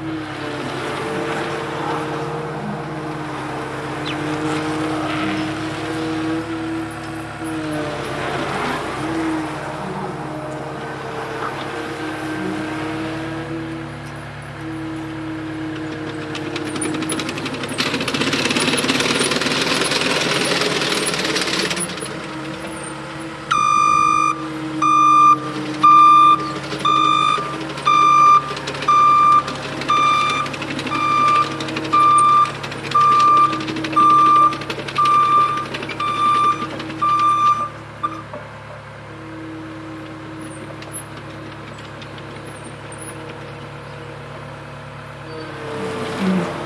Mm. Mm-hmm.